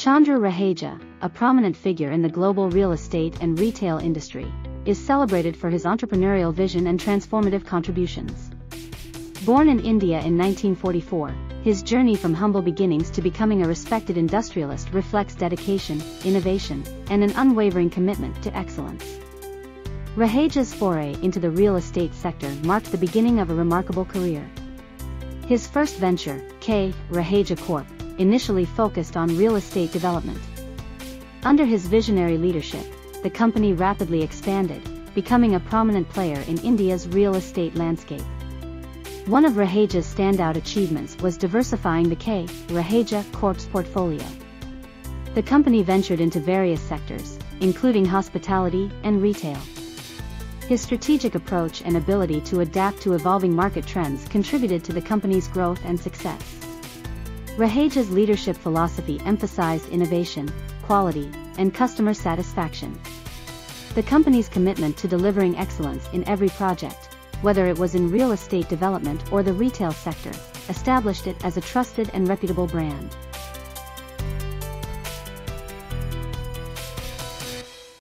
Chandru Raheja, a prominent figure in the global real estate and retail industry, is celebrated for his entrepreneurial vision and transformative contributions. Born in India in 1944, his journey from humble beginnings to becoming a respected industrialist reflects dedication, innovation, and an unwavering commitment to excellence. Raheja's foray into the real estate sector marked the beginning of a remarkable career. His first venture, K. Raheja Corp., initially focused on real estate development. Under his visionary leadership, the company rapidly expanded, becoming a prominent player in India's real estate landscape. One of Raheja's standout achievements was diversifying the K. Raheja Corp's portfolio. The company ventured into various sectors, including hospitality and retail. His strategic approach and ability to adapt to evolving market trends contributed to the company's growth and success. Raheja's leadership philosophy emphasized innovation, quality, and customer satisfaction. The company's commitment to delivering excellence in every project, whether it was in real estate development or the retail sector, established it as a trusted and reputable brand.